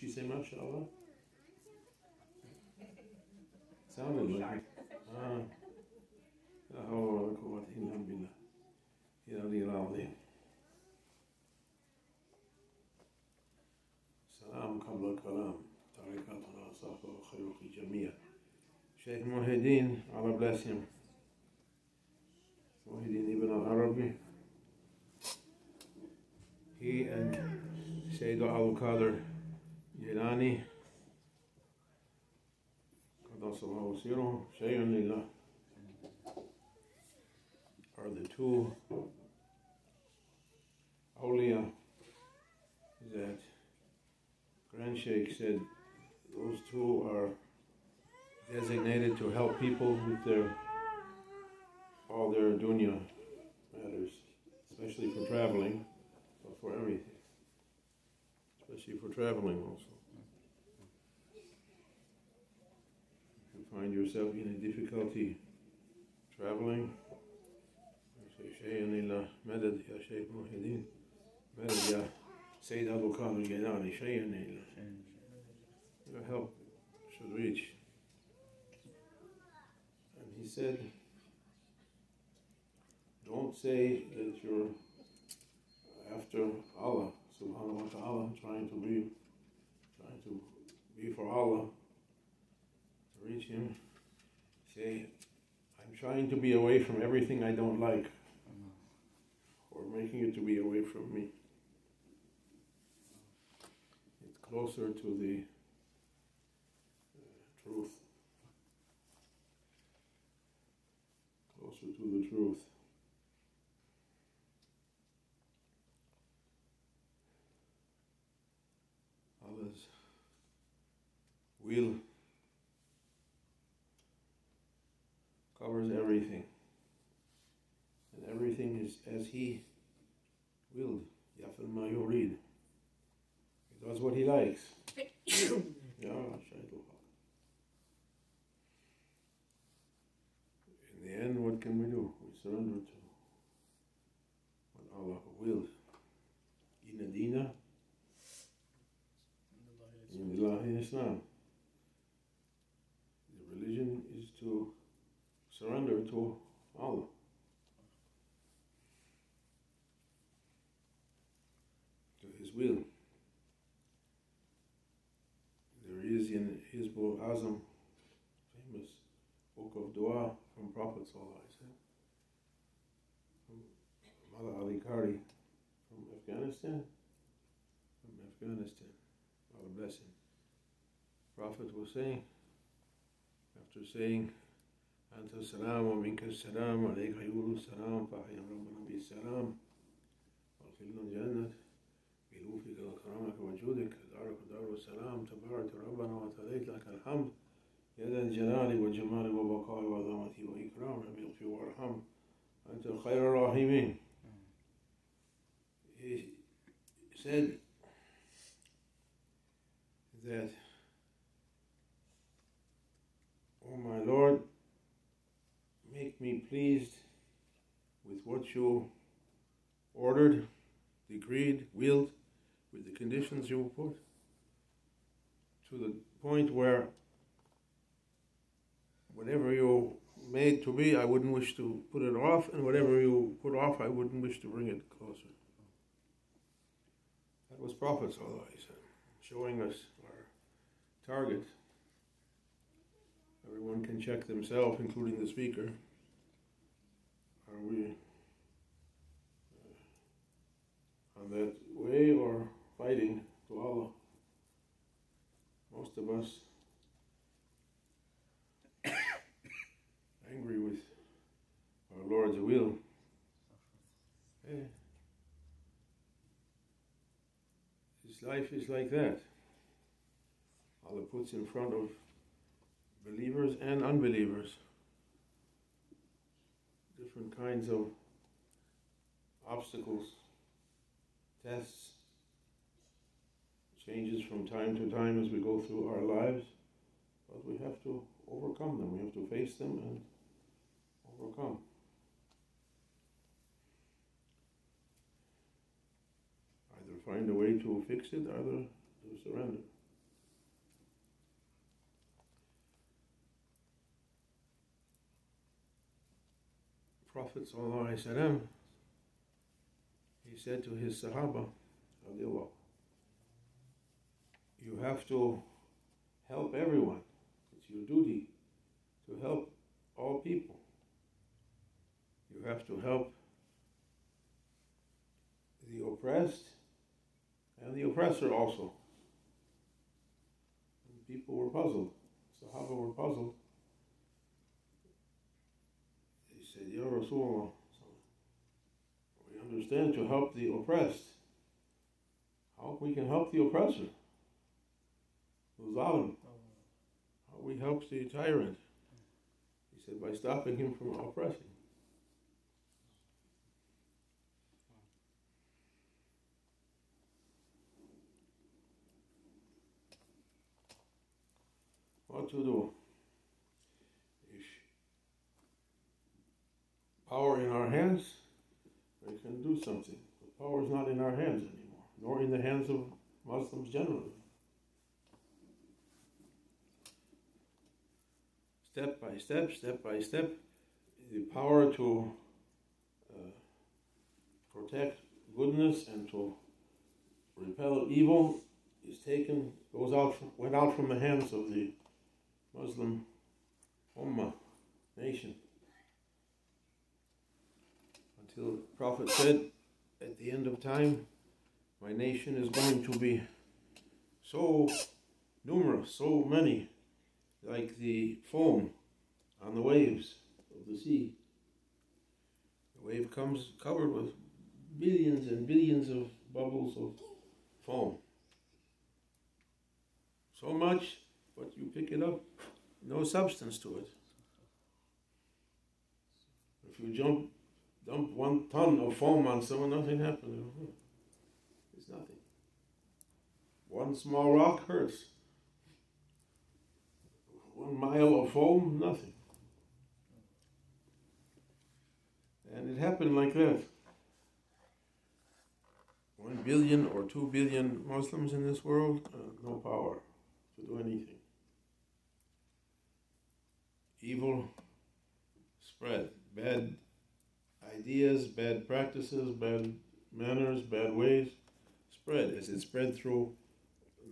شي say ان شاء الله Sounded like it. آه. لا حول ولا قوة إلا بالله يا علي العظيم سلام قبل الكلام طريقتنا صافة وخير الجميع شيخ مهدين على بلاسيم مهدين ابن العربي he and Sayyid al-Qadr Jilani قدس الله سيره شيء لله are the two awliya that Grand Sheikh said those two are designated to help people with their all their dunya matters, especially for traveling, but for everything, especially for traveling also. find yourself in a difficulty traveling, say شيئا إلا مدد يا شيخ محي الدين مدد يا سيد أبو كامل الجيلاني شيئا إلا your help should reach. And he said, don't say that you're after Allah subhanahu wa ta'ala, trying to be trying to be for Allah to reach him. Say, I'm trying to be away from everything I don't like. Or making it to be away from me. It's closer to the uh, truth. Closer to the truth. Allah's will covers everything. And everything is as He willed. Yafil ma yurid. He does what He likes. Yeah, shaitul haq. In the end, what can we do? We surrender to what Allah willed. Inna dina in Islam. The religion is to surrender to Allah. To His will. There is in Hizbul Azam, famous book of dua from Prophet from Mulla Ali Qari from Afghanistan, from Afghanistan, Allah bless him. Prophet was saying, after saying, أنت salam ومنك السلام salam يقول السلام فحيا ربنا بالسلام وأدخلنا الجنة بلوفك وكرمك وجودك دارك دار السلام تبارك ربنا وتعاليت لك الحمد يا ذا الجلال والجمال والبقاء وعظمة وإكرام رب اغفر وارحم أنت خير الراحمين He said that, Oh my Lord, make me pleased with what you ordered, decreed, willed, with the conditions you put, to the point where whatever you made to be, I wouldn't wish to put it off, and whatever you put off, I wouldn't wish to bring it closer. That was Prophet showing us our target. Everyone can check themselves, including the speaker. Are we uh, on that way or fighting to Allah? Most of us angry with our Lord's will. His life is like that. Allah puts in front of believers and unbelievers different kinds of obstacles, tests, changes from time to time as we go through our lives, but we have to overcome them. We have to face them and overcome. Either find a way to fix it, either to surrender. Prophet he said to his Sahaba, you have to help everyone. It's your duty to help all people. You have to help the oppressed and the oppressor also. And people were puzzled. Sahaba were puzzled. They said, Ya Rasulullah, we understand to help the oppressed. How we can help the oppressor? Zalim. How we help the tyrant? He said, by stopping him from oppressing. What to do? If power in our hands, we can do something. But power is not in our hands anymore, nor in the hands of Muslims generally. Step by step, step by step, the power to uh, protect goodness and to repel evil is taken, goes out, from, went out from the hands of the Muslim Ummah nation. Until the Prophet said, at the end of time, my nation is going to be so numerous, so many like the foam on the waves of the sea. The wave comes covered with billions and billions of bubbles of foam. So much, but you pick it up, no substance to it. If you jump, dump one ton of foam on someone, nothing happens. It's nothing. One small rock hurts. Mile of foam, nothing. And it happened like that. One billion or two billion Muslims in this world, uh, no power to do anything. Evil spread, bad ideas, bad practices, bad manners, bad ways spread. As it spread through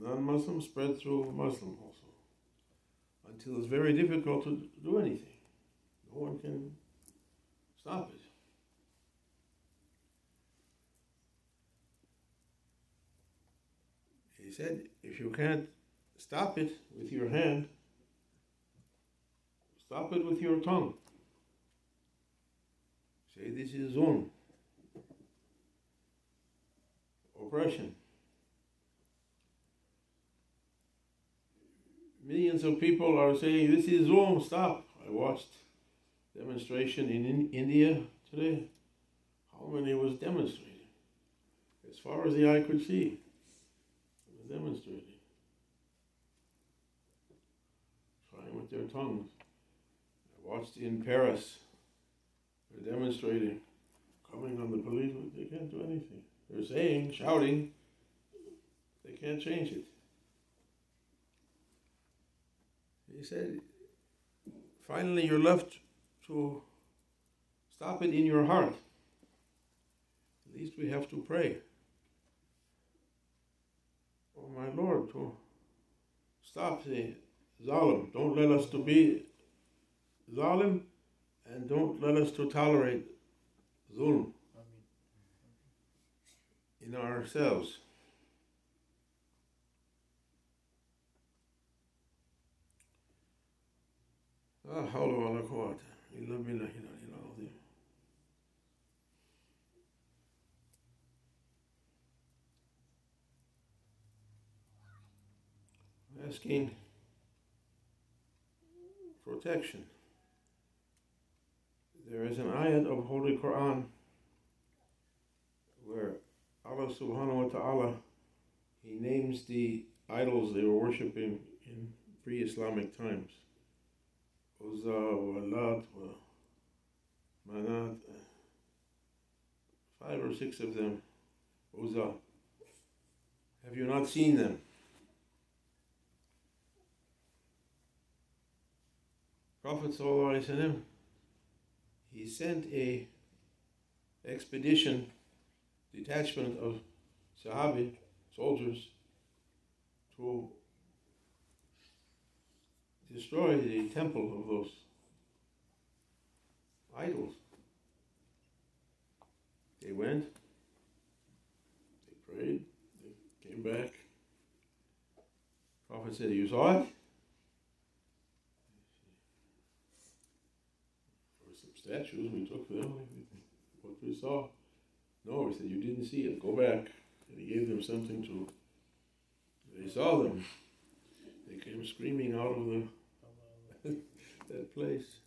non-Muslims, spread through Muslim until it's very difficult to do anything. No one can stop it. He said, if you can't stop it with your hand, stop it with your tongue. Say, this is zulm, oppression. Millions of people are saying, this is wrong, stop. I watched demonstration in, in India today. How many was demonstrating? As far as the eye could see, was demonstrating. Trying with their tongues. I watched in Paris, they're demonstrating, coming on the police, they can't do anything. They're saying, shouting, they can't change it. He said, finally you're left to stop it in your heart. At least we have to pray. Oh my Lord, to stop the zalim. Don't let us to be zalim and don't let us to tolerate zulm in ourselves. لا ولا قوة إلا بالله العلي العظيم asking protection. There is an ayat of Holy Quran where Allah subhanahu wa ta'ala he names the idols they were worshipping in pre-Islamic times. Lat wa Manat, five or six of them, Uzza. Have you not seen them? Prophet he sent a expedition, detachment of Sahabi soldiers to destroy the temple of those idols. They went, they prayed, they came back. Prophet said, You saw it? There were some statues, we took them, what we saw. No, he said, You didn't see it, go back. And he gave them something to. They saw them. Came screaming out of the that place.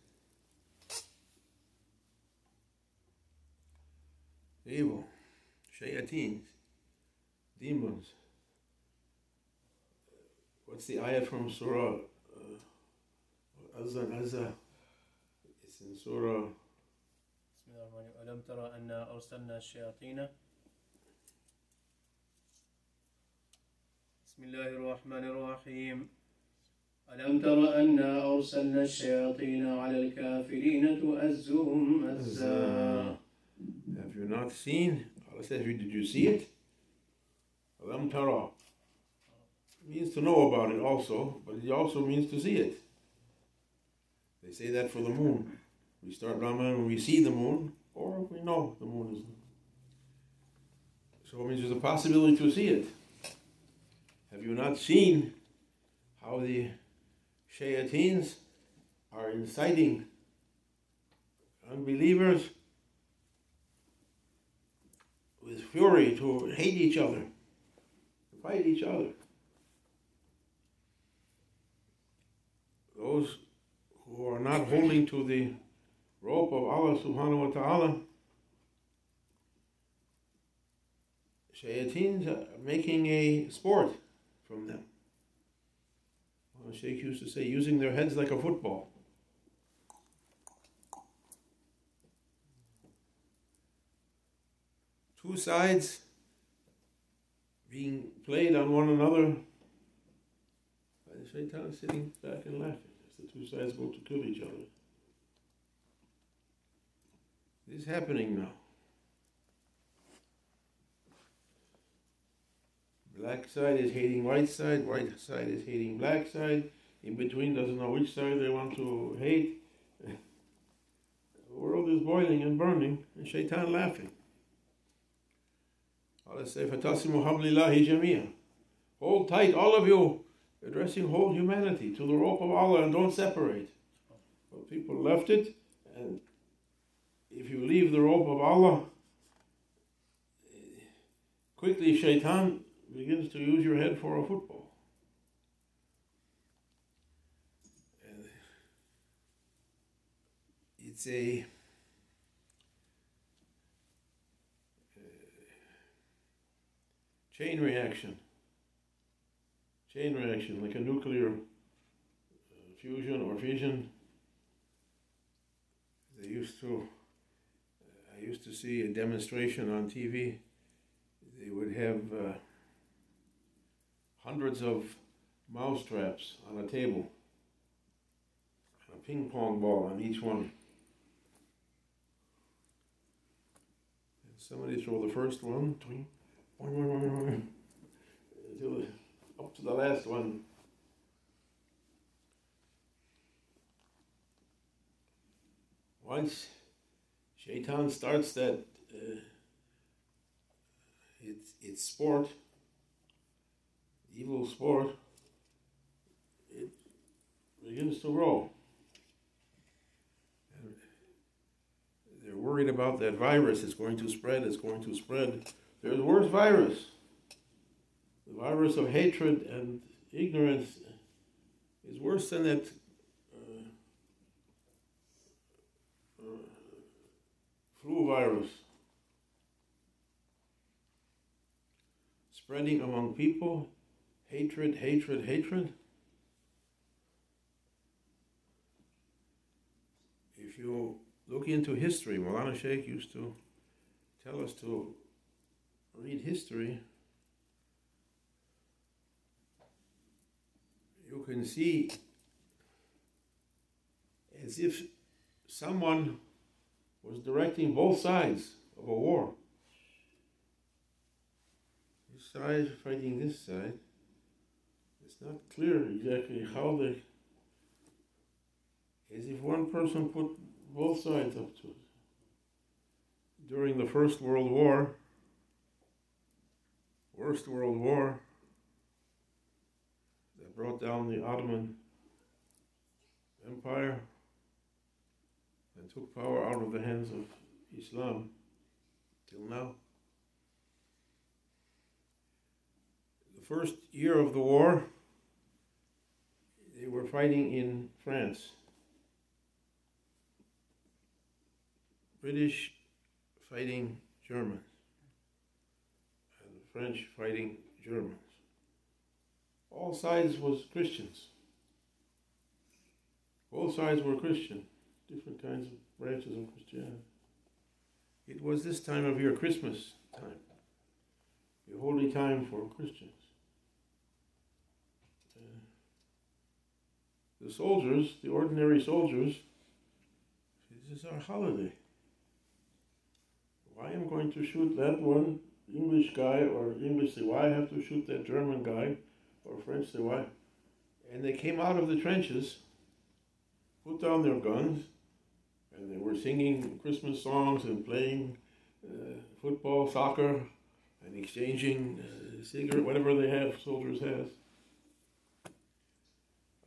Evil, shayateens, demons. What's the ayah from Surah uh, Azan Azza? It's in Surah. بسم الله الرحمن الرحيم ألم ترى أنا أرسلنا الشياطين بسم الله الرحمن الرحيم ألم تر أنا أرسلنا الشياطين على الكافرين تؤزهم أزا Have you not seen? Allah says, did you see it? Alam tara. means to know about it also, but it also means to see it. They say that for the moon. We start Ramadan when we see the moon, or we know the moon is. there. So it means there's a possibility to see it. Have you not seen how the shayateens are inciting unbelievers with fury to hate each other, to fight each other? Those who are not holding to the rope of Allah subhanahu wa ta'ala, shayateens are making a sport from them. Well, Sheikh used to say, using their heads like a football. Two sides being played on one another by the shaitan sitting back and laughing as the two sides go to kill each other. This is happening now. Black side is hating white side, white side is hating black side. In between doesn't know which side they want to hate. the world is boiling and burning, and Shaitan laughing. Hold tight, all of you, addressing whole humanity to the rope of Allah and don't separate. But people left it, and if you leave the rope of Allah, quickly Shaitan begins to use your head for a football. And it's a uh, chain reaction. Chain reaction, like a nuclear uh, fusion or fission. They used to, I used to see a demonstration on TV. They would have uh, hundreds of mouse traps on a table, and a ping pong ball on each one. And somebody throw the first one, up to the last one. Once Shaitan starts that uh, it's, it's sport, evil sport, it begins to roll. And they're worried about that virus. It's going to spread. It's going to spread. There's worse virus. The virus of hatred and ignorance is worse than that uh, uh, flu virus. Spreading among people hatred, hatred, hatred. If you look into history, Maulana Sheikh used to tell us to read history. You can see as if someone was directing both sides of a war. This side fighting this side. It's not clear exactly how they. As if one person put both sides up to it. During the First World War, Worst World War, that brought down the Ottoman Empire and took power out of the hands of Islam till now. The first year of the war, they were fighting in France. British fighting Germans, and French fighting Germans. All sides was Christians. Both sides were Christian, different kinds of branches of Christianity. It was this time of year, Christmas time, a holy time for Christians. The soldiers, the ordinary soldiers, this is our holiday. Why am I going to shoot that one English guy or English say why I have to shoot that German guy or French say why? And they came out of the trenches, put down their guns, and they were singing Christmas songs and playing uh, football, soccer, and exchanging uh, cigarette, whatever they have, soldiers have.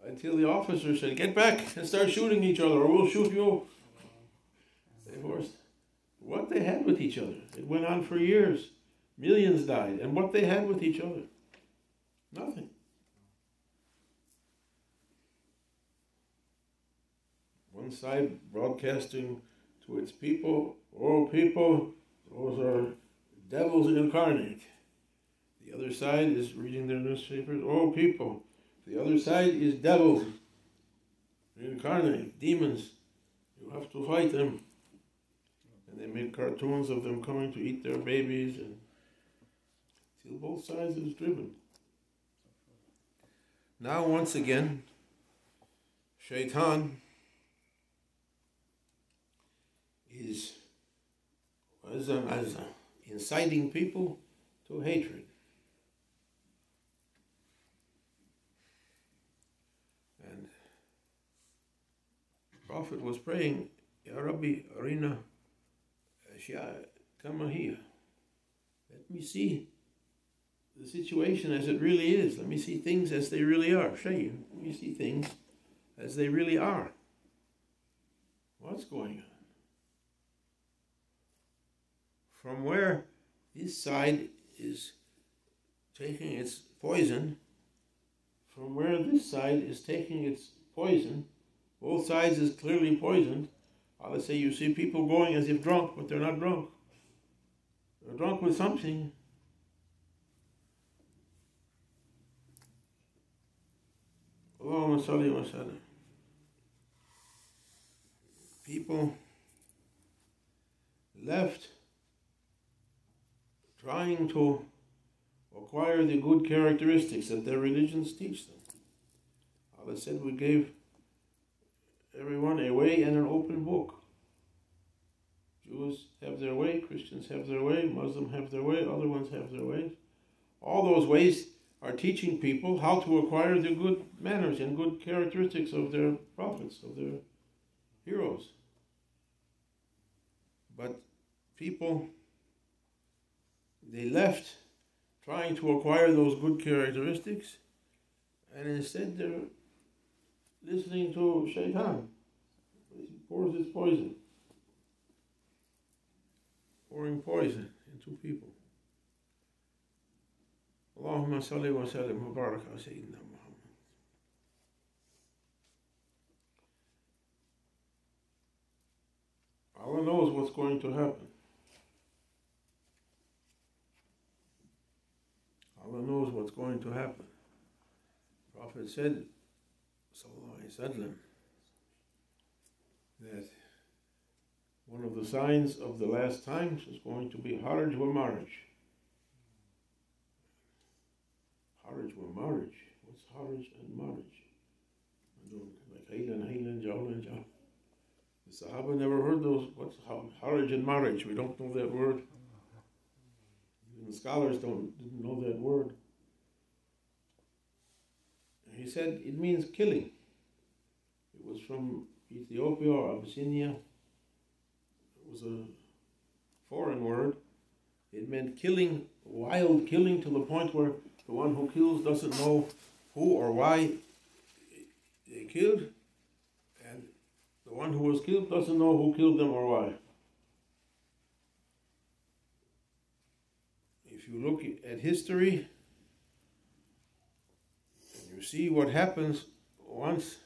Until the officer said, "Get back and start shooting each other, or we'll shoot you." They forced what they had with each other. It went on for years. Millions died, and what they had with each other, nothing. One side broadcasting to its people, oh people, those are devils incarnate. The other side is reading their newspapers, oh people. The other side is devils incarnate, demons. You have to fight them. And they made cartoons of them coming to eat their babies and till both sides is driven. Now once again, Shaitan is inciting people to hatred. And the Prophet was praying, Ya Rabbi, Arina, Ashya, come here. Let me see the situation as it really is. Let me see things as they really are. Shay, let me see things as they really are. What's going on? from where this side is taking its poison, from where this side is taking its poison, both sides is clearly poisoned. I us say you see people going as if drunk, but they're not drunk. They're drunk with something. Allahumma salli wa sallam. People left trying to acquire the good characteristics that their religions teach them. Allah said we gave everyone a way and an open book. Jews have their way, Christians have their way, Muslims have their way, other ones have their ways. All those ways are teaching people how to acquire the good manners and good characteristics of their prophets, of their heroes. But people they left trying to acquire those good characteristics, and instead they're listening to Shaitan. He pours his poison, pouring poison into people. Allahumma salli wa sallim wa barak ala Sayyidina Muhammad. Allah knows what's going to happen. Allah knows what's going to happen. Prophet said, Sallallahu said them that one of the signs of the last times is going to be Haraj wa marriage, Haraj wa What's Haraj and marriage? I don't like Haylan, Haylan, Jawlan, Jawlan. The Sahaba never heard those. What's Haraj and marriage? We don't know that word. Even scholars don't didn't know that word. He said it means killing. It was from Ethiopia or Abyssinia. It was a foreign word. It meant killing, wild killing to the point where the one who kills doesn't know who or why they killed, and the one who was killed doesn't know who killed them or why. If you look at history, see what happens once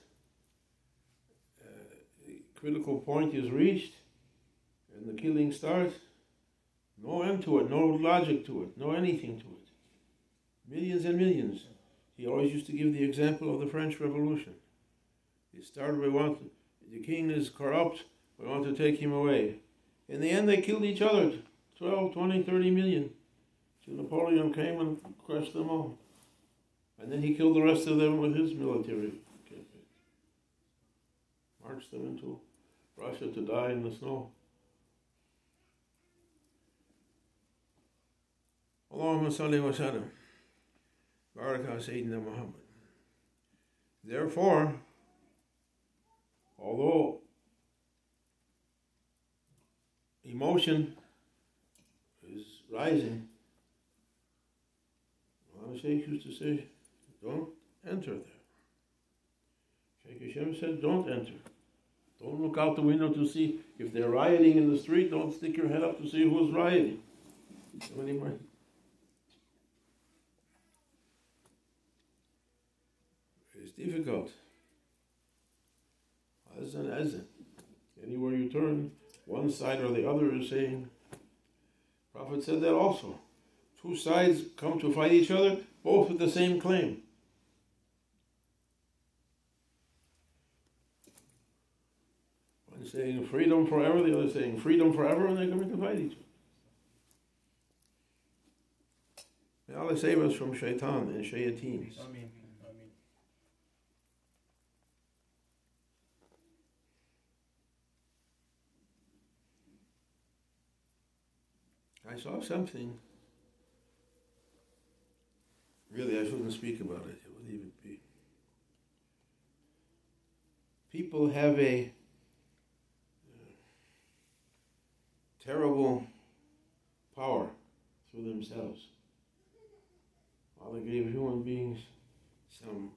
uh, the critical point is reached and the killing starts, no end to it, no logic to it, no anything to it. Millions and millions. He always used to give the example of the French Revolution. It started, we want, the king is corrupt, we want to take him away. In the end, they killed each other 12, 20, 30 million. Napoleon came and crushed them all. And then he killed the rest of them with his military campaign. Marched them into Russia to die in the snow. Allahumma salli wa sallam. Baraka Sayyidina Muhammad. Therefore, although emotion is rising, Muhammad Sheikh used to say, don't enter there. Sheikh Hisham said, don't enter. Don't look out the window to see if they're rioting in the street. Don't stick your head up to see who's rioting. Anyway. It's difficult. Azan, azan. Anywhere you turn, one side or the other is saying, Prophet said that also. Two sides come to fight each other, both with the same claim. Saying freedom forever, the other saying freedom forever, and they're coming to fight each other. May Allah save us from shaitan and. Ameen. I saw something. Really, I shouldn't speak about it. It would even be. People have a terrible power through themselves. Allah gave human beings some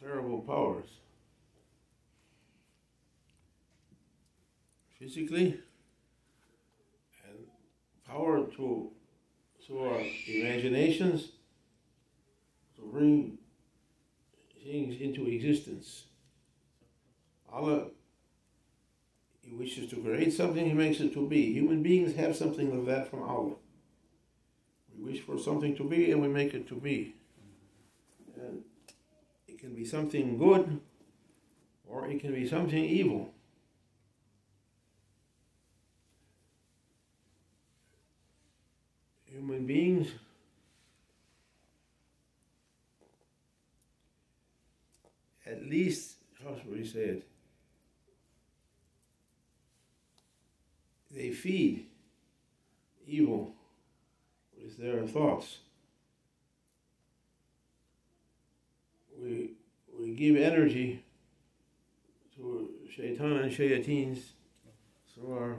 terrible powers. Physically, and power to, to our imaginations to bring things into existence. Allah, He wishes to create something, He makes it to be. Human beings have something of that from Allah. We wish for something to be and we make it to be. And it can be something good or it can be something evil. Human beings at least, how should we say it? They feed evil with their thoughts. We, we give energy to shaitan and shayateens through our.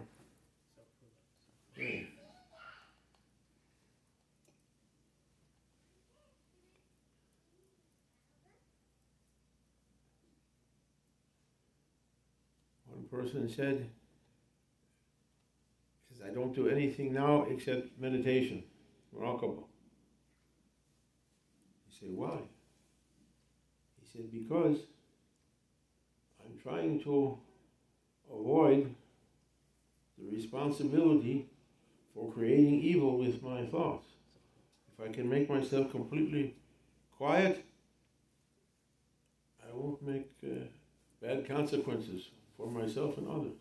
One person said, don't do anything now except meditation, muraqabah. He said, why? He said, because I'm trying to avoid the responsibility for creating evil with my thoughts. If I can make myself completely quiet, I won't make uh, bad consequences for myself and others.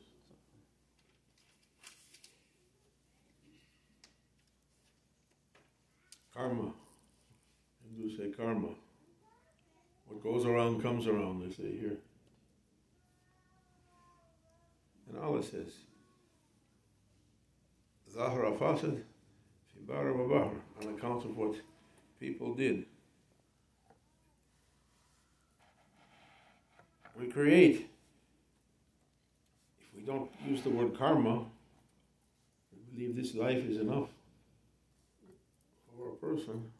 Karma. Hindus say karma. What goes around comes around, they say here. And Allah says, Zahra Fasad fi Bara wa on account of what people did. We create. If we don't use the word karma, we believe this life is enough a person.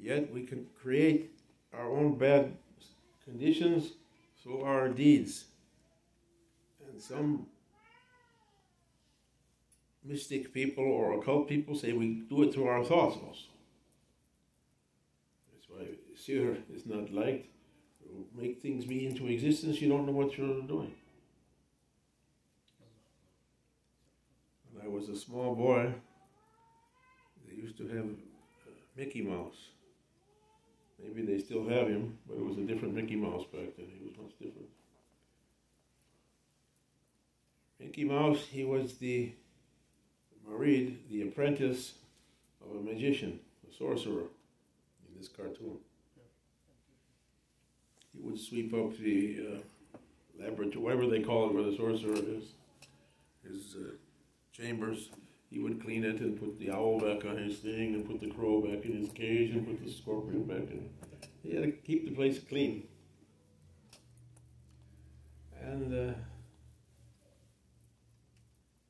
Yet we can create our own bad conditions through our deeds. And some mystic people or occult people say we do it through our thoughts also. That's why sihr is not liked. You make things be into existence, you don't know what you're doing. When I was a small boy, used to have uh, Mickey Mouse. Maybe they still have him, but it was a different Mickey Mouse back then. He was much different. Mickey Mouse, he was the murid, the apprentice of a magician, a sorcerer in this cartoon. He would sweep up the uh, laboratory, whatever they call it, where the sorcerer is, his uh, chambers. He would clean it and put the owl back on his thing and put the crow back in his cage and put the scorpion back in. He had to keep the place clean. And uh,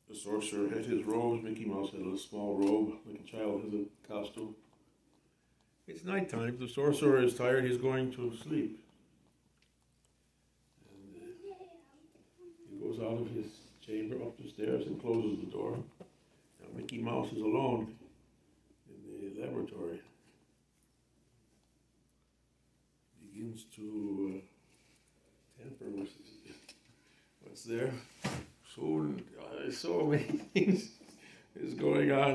the sorcerer had his robes. Mickey Mouse had a small robe, like a child has a costume. It's nighttime. The sorcerer is tired. He's going to sleep. And uh, he goes out of his chamber up the stairs and closes the door. Mickey Mouse is alone in the laboratory. Begins to uh, tamper with what's there. Soon, uh, so many things is going on.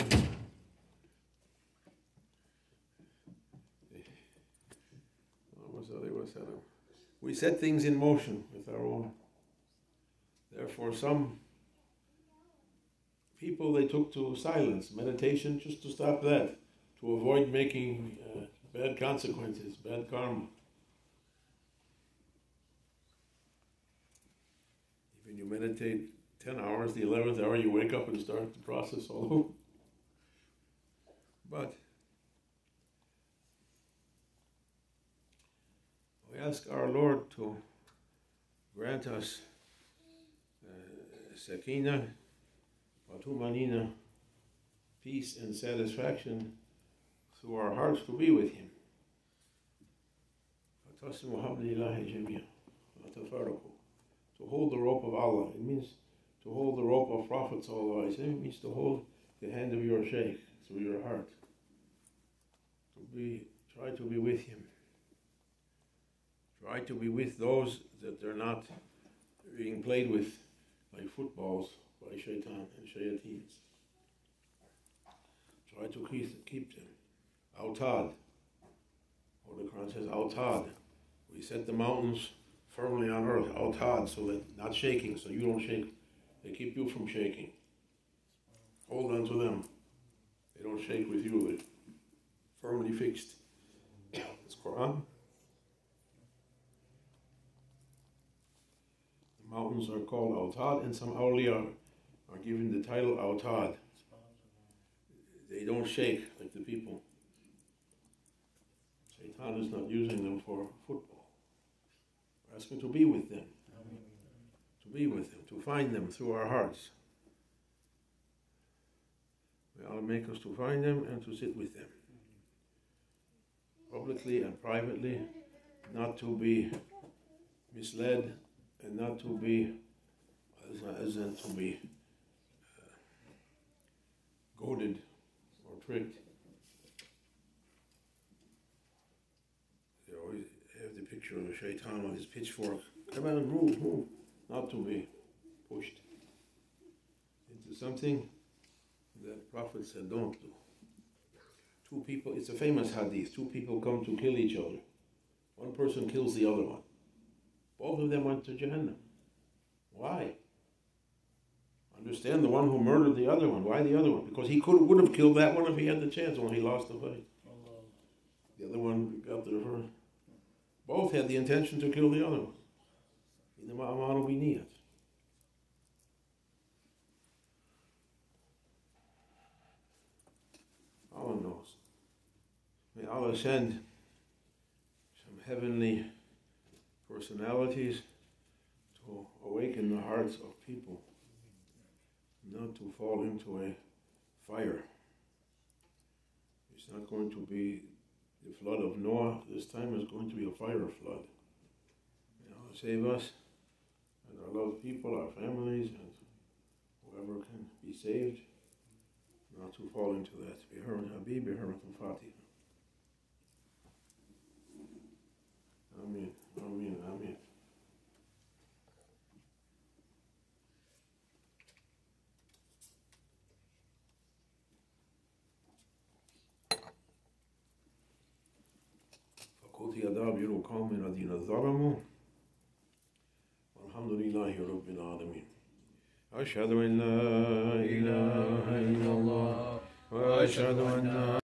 We set things in motion with our own. Therefore, some people they took to silence, meditation, just to stop that, to avoid making uh, bad consequences, bad karma. Even you meditate 10 hours, the 11th hour, you wake up and start the process all over. But we ask our Lord to grant us uh, sakina, watumanina, peace and satisfaction through our hearts to be with Him. To hold the rope of Allah. It means to hold the rope of Prophet it means to hold the hand of your Shaykh through your heart. To be, try to be with him. Try to be with those that they're not being played with like footballs by shaitan and shayateens. Try to keep, keep them. Autad. Or the Quran says Autad. We set the mountains firmly on earth, Autad, so that not shaking, so you don't shake they keep you from shaking. Hold on to them. They don't shake with you. They're firmly fixed. It's Quran. The mountains are called Autad, and some awliya are given the title Autad. They don't shake like the people. Shaitan is not using them for football. We're asking to be with them to be with them, to find them through our hearts. May Allah make us to find them and to sit with them. Publicly and privately, not to be misled and not to be, as, as to be goaded or tricked. They always have the picture of a shaitan with his pitchfork. Come on, move, move not to be pushed into something that Prophet said don't do. Two people, it's a famous hadith, two people come to kill each other. One person kills the other one. Both of them went to Jahannam. Why? Understand the one who murdered the other one. Why the other one? Because he could would have killed that one if he had the chance, only he lost the fight. The other one got there first. Both had the intention to kill the other one. In the ma'amar biniyat. Allah knows. May Allah send some heavenly personalities to awaken the hearts of people not to fall into a fire. It's not going to be the flood of Noah, this time is going to be a fire flood. Save us and our loved people, our families, and whoever can be saved, not to fall into that. Biharmat Habib, Biharmat Fatih. Amin, Amin, Amin. دابر القوم الذين ظلموا. والحمد لله رب العالمين. أشهد أن لا إله إلا الله. وأشهد أن